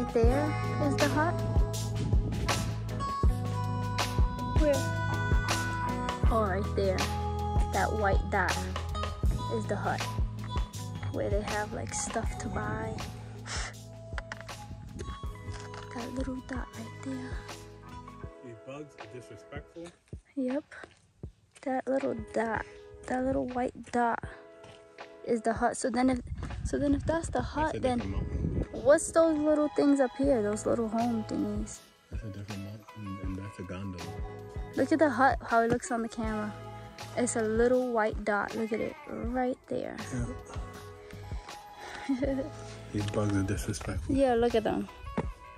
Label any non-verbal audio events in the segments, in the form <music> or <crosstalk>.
right there is the hut. Where? Oh, right there. That white dot is the hut. Where they have like stuff to buy. <sighs> That little dot right there. These bugs are disrespectful. Yep. That little dot, that little white dot is the hut. So then if so then if that's the That's hut, then what's those little things up here? Those little home thingies. That's a different mountain, and that's a gondola. Look at the hut, how it looks on the camera. It's a little white dot. Look at it right there. <laughs> These bugs are disrespectful. Yeah, look at them.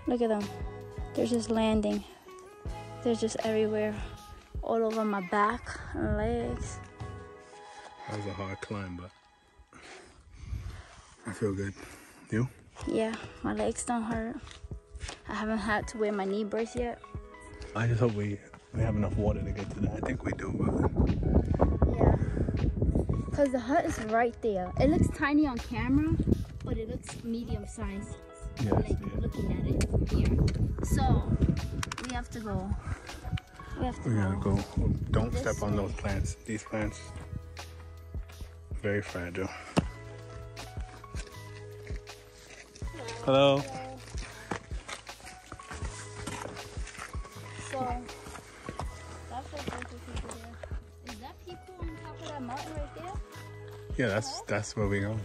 Look at them. They're just landing. They're just everywhere. All over my back and legs. That was a hard climb, but I feel good. You? Yeah, my legs don't hurt. I haven't had to wear my knee brace yet. I just hope we, we have enough water to get to that. I think we do, but Yeah. Because the hut is right there. It looks tiny on camera, but it looks medium sized. Yes, like yeah. looking at it from here. So we have to go. We have to we gotta go. go. Don't step on way. those plants. These plants, very fragile. Hello. So that's what those people. Is that people on top of that mountain right there? Yeah, that's that's where we go.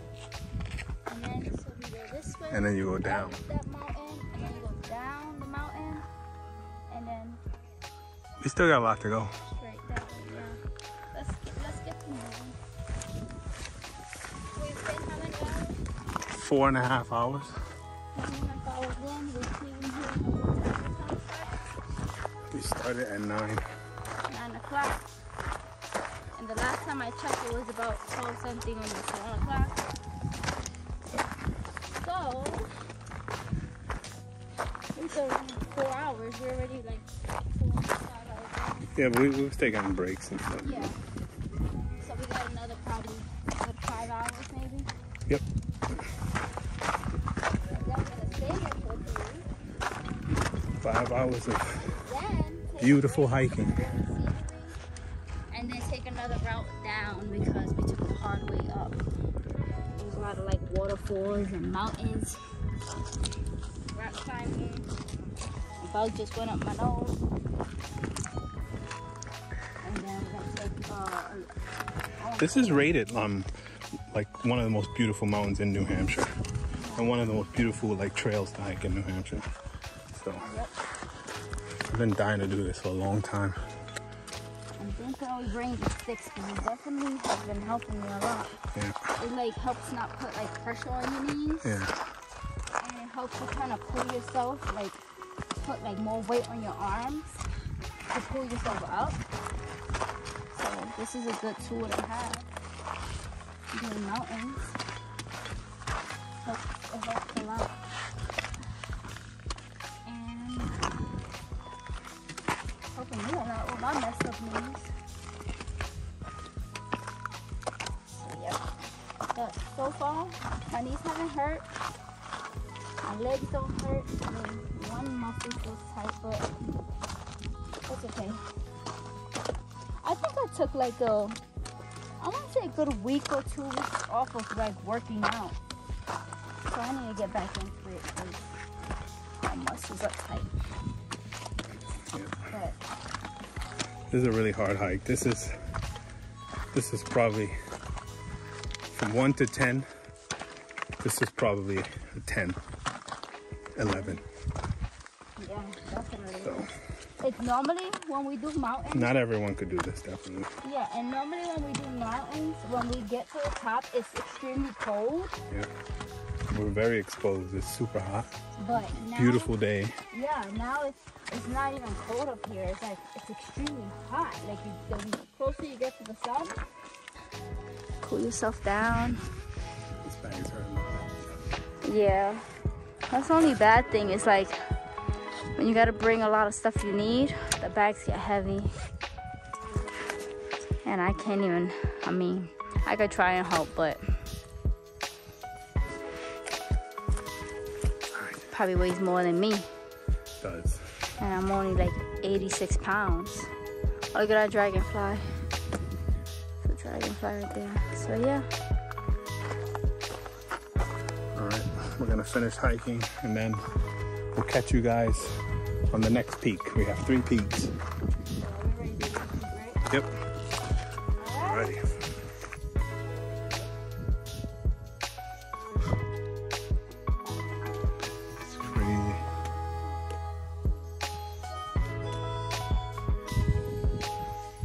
And then so we go this way. And then you go down. that mountain, and then you go down the mountain, and then We still got a lot to go. straight that way. Yeah. Let's get, let's get to moving. We've been how many hours? Four and a half hours. One and a half hours in. We're leaving here. What time is We started at nine. Nine o'clock. And the last time I checked, it was about twelve something, almost one o'clock. So. Still four hours. We're already like four and a half hours. Yeah, but we, we was taking breaks and stuff. Yeah. So we got another probably what, five hours maybe. Yep. Then we're gonna stay here for three. Five hours of beautiful hiking. go to C3, And then take another route down because we took the hard way up. There's a lot of like waterfalls and mountains. Rock climbing. Bug just went up my nose. And then we're gonna take uh, This is rated um like one of the most beautiful mountains in New Hampshire. And one of the most beautiful like trails to hike in New Hampshire. So Yep. I've been dying to do this for a long time. And don't always bring the sticks because it definitely has been helping me a lot. Yeah. It like helps not put like pressure on your knees Yeah. and it helps you kind of pull yourself like put like more weight on your arms to pull yourself up. So this is a good tool to have. Doing mountains. Helps, it helps a lot. My messed up knees. So yeah. But so far, my knees haven't hurt. My legs don't hurt. I mean, one muscle feels tight, but it's okay. I think I took like a, I want to say a good week or two weeks off of like working out. So I need to get back into it because my muscles are tight. This is a really hard hike. This is this is probably from one to ten. This is probably a 10, 11. yeah, definitely. So It's normally when we do mountains. not everyone could do this, definitely. Yeah, and normally when we do mountains, when we get to the top, it's extremely cold. Yeah. We're very exposed. It's super hot. But now, Beautiful day. Yeah, now it's it's not even cold up here. It's like it's extremely hot. Like you, the closer you get to the sun, cool yourself down. This bag hurting. Yeah, that's the only bad thing. Is like when you gotta bring a lot of stuff you need, the bags get heavy, and I can't even. I mean, I could try and help, but probably weighs more than me. Does. And I'm only like 86 pounds. Oh, look at that dragonfly. The dragonfly right there. So yeah. All right, we're gonna finish hiking and then we'll catch you guys on the next peak. We have three peaks.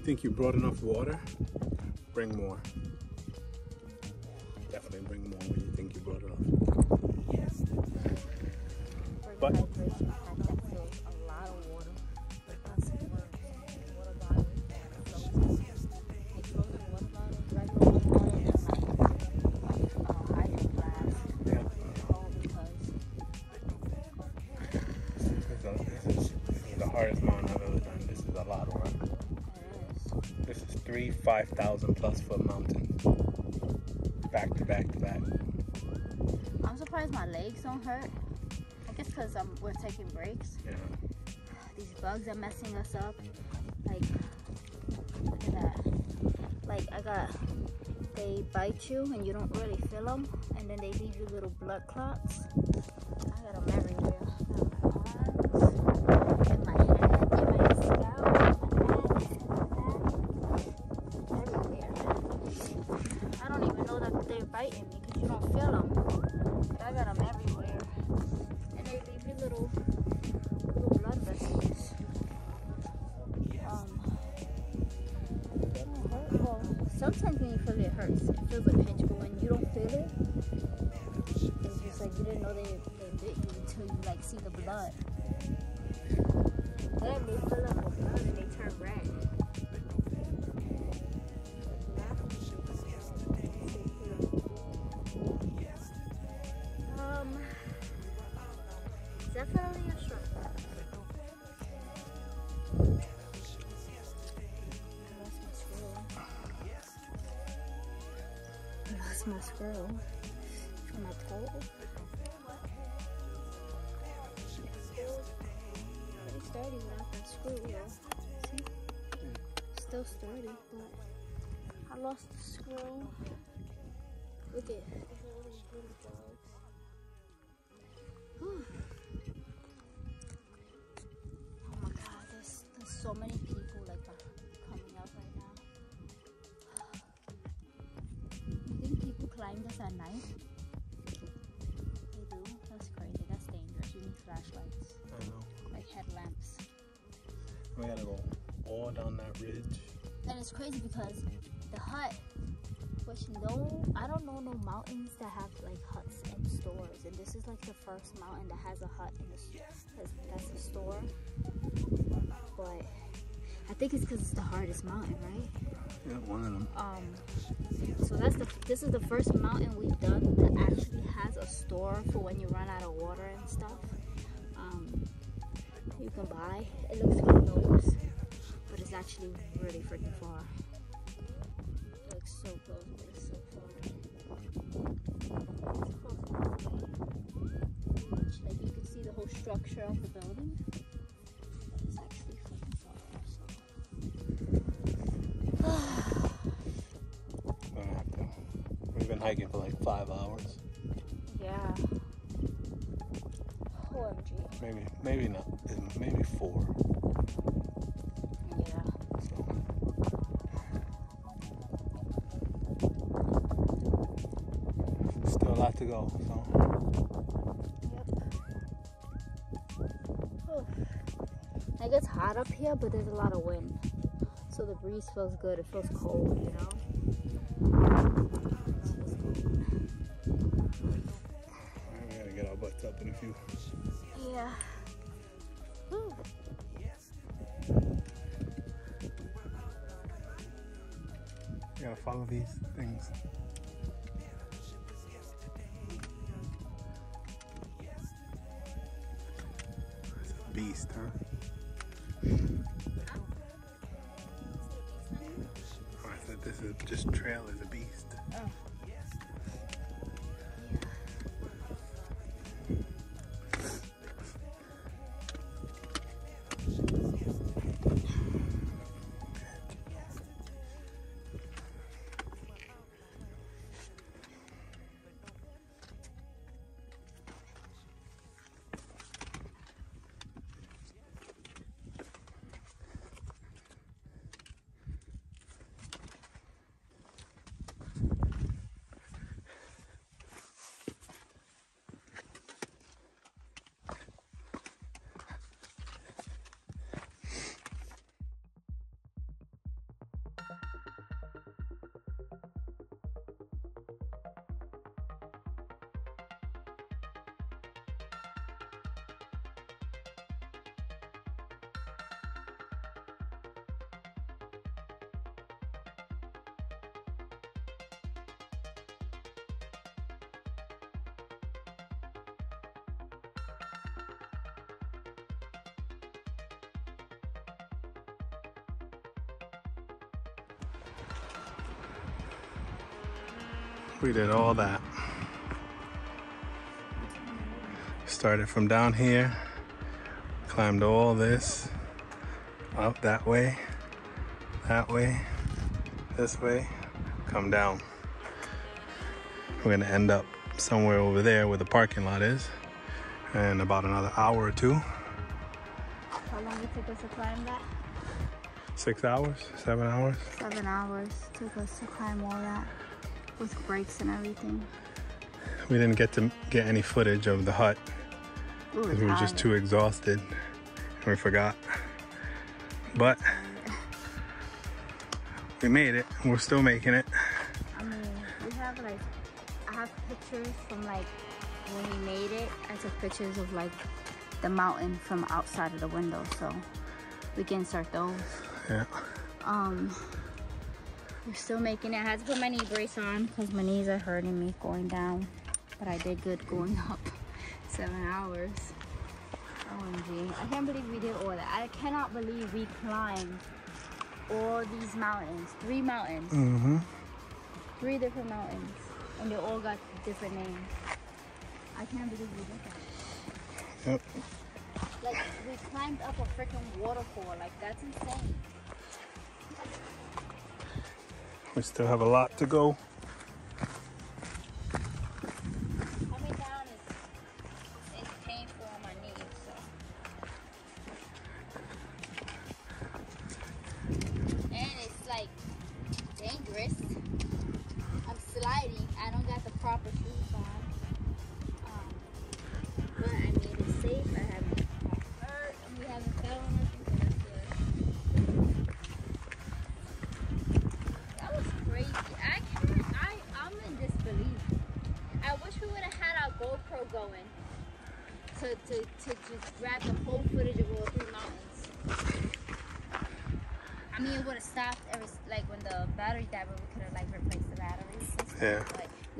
you think you brought enough water, bring more. Definitely bring more when you think you brought enough. For But- 5,000 plus foot mountains. Back to back to back. I'm surprised my legs don't hurt. I guess because um, we're taking breaks. Yeah. <sighs> These bugs are messing us up. Like, look at that. Like, I got, they bite you and you don't really feel them. And then they leave you little blood clots. I got them everywhere. My squirrel from sturdy without that screw. See? Still sturdy, but I lost the screw. Look at. Oh my god, there's, there's so many And it's crazy because the hut, which no, I don't know no mountains that have like huts and stores. And this is like the first mountain that has a hut and a, that's, that's a store. But I think it's because it's the hardest mountain, right? Yeah, one of them. Um, so that's the this is the first mountain we've done that actually has a store for when you run out of water and stuff. Um, you can buy. It looks close, but it's actually really freaking far. It looks so close, but it's so far. It's close. Like you can see the whole structure of the building. It's actually freaking far. So. Gonna have to. We've been hiking for like five hours. Yeah. OMG. Maybe, maybe not. Maybe four. Lot to go. So. Yep. It gets hot up here, but there's a lot of wind. So the breeze feels good. It feels cold, you know? It feels cold. We gotta get our butts up in a few. Yeah. Whew. You gotta follow these things. We did all that. Started from down here, climbed all this, up that way, that way, this way, come down. We're gonna end up somewhere over there where the parking lot is, in about another hour or two. How long it took us to climb that? Six hours, seven hours. Seven hours took us to climb all that with breaks and everything. We didn't get to get any footage of the hut We were, because we were just too exhausted and we forgot. But we made it. We're still making it. I mean, we have like, I have pictures from like when we made it. I took pictures of like the mountain from outside of the window, so we can start those. Yeah. Um, we're still making it. I had to put my knee brace on because my knees are hurting me going down, but I did good going <laughs> up. Seven hours. OMG. I can't believe we did all that. I cannot believe we climbed all these mountains. Three mountains. Mm-hmm. Three different mountains. And they all got different names. I can't believe we did that. Yep. Like, we climbed up a freaking waterfall. Like, that's insane. We still have a lot to go.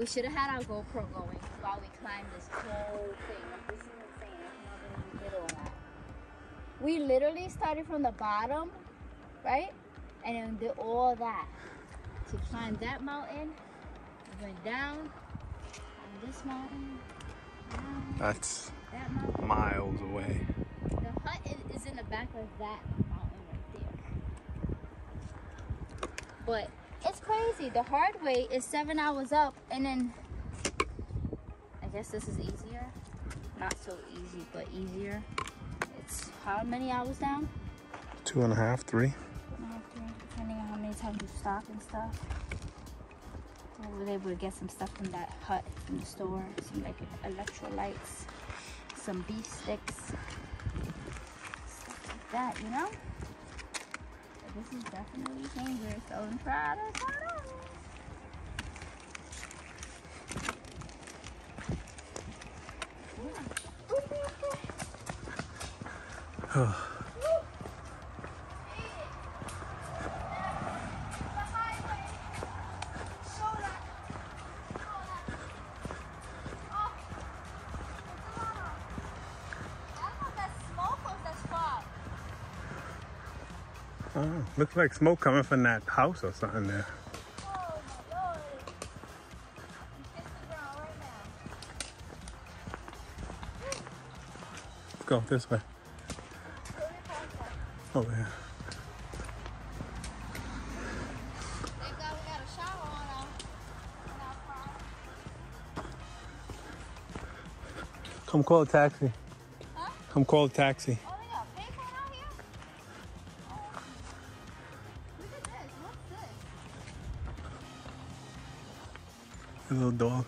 We should have had our GoPro going while we climbed this whole thing. Like, this is insane. I cannot believe we did all that. We literally started from the bottom, right, and then did all that to climb that mountain. We went down on this mountain, down That's that mountain. miles away. The hut is, is in the back of that mountain right there. But it's crazy. The hard way is seven hours up, and then I guess this is easier. Not so easy, but easier. It's how many hours down? Two and a half, three. Depending on how many times you stop and stuff. We were able to get some stuff from that hut from the store, some like electrolytes, some beef sticks, stuff like that, you know. This is definitely dangerous, so I'm proud of proud of. Oh, looks like smoke coming from that house or something there. Let's go this way. Oh yeah. Thank God we got a shower on our, on our car. Come call a taxi. Huh? Come call a taxi. Dog.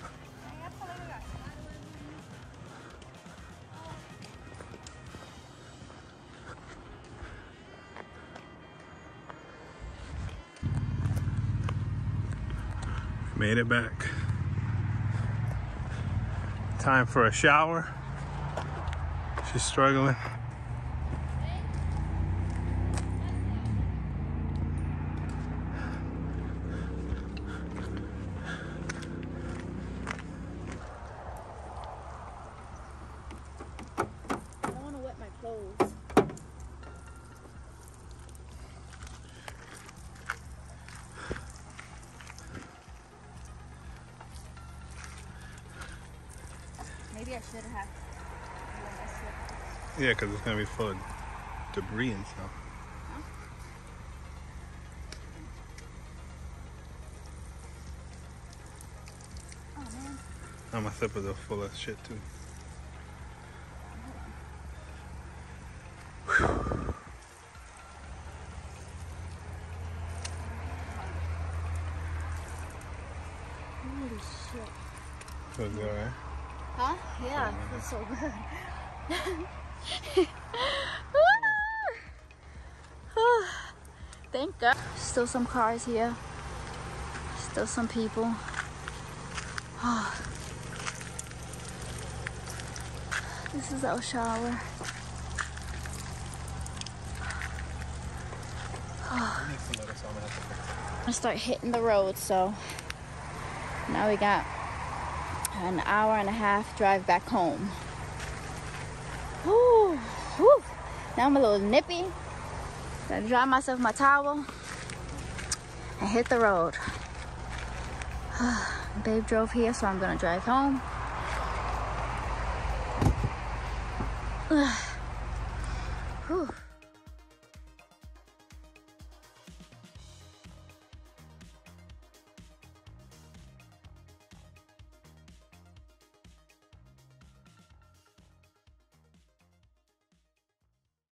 Made it back. Time for a shower. She's struggling. I don't want to wet my clothes. Maybe I should have. worn my slippers. Yeah, because it's gonna be full of debris and stuff. Oh man. My slippers are full of shit too. Holy shit. Feels good, right? Huh? Yeah, feels so good. <laughs> Thank God. Still some cars here. Still some people. Ah. this is our shower. Ah. I'm gonna start hitting the road, so now we got an hour and a half drive back home. Whew, whew. Now I'm a little nippy. Gotta dry myself my towel and hit the road. <sighs> Babe drove here, so I'm gonna drive home. <sighs> <sighs>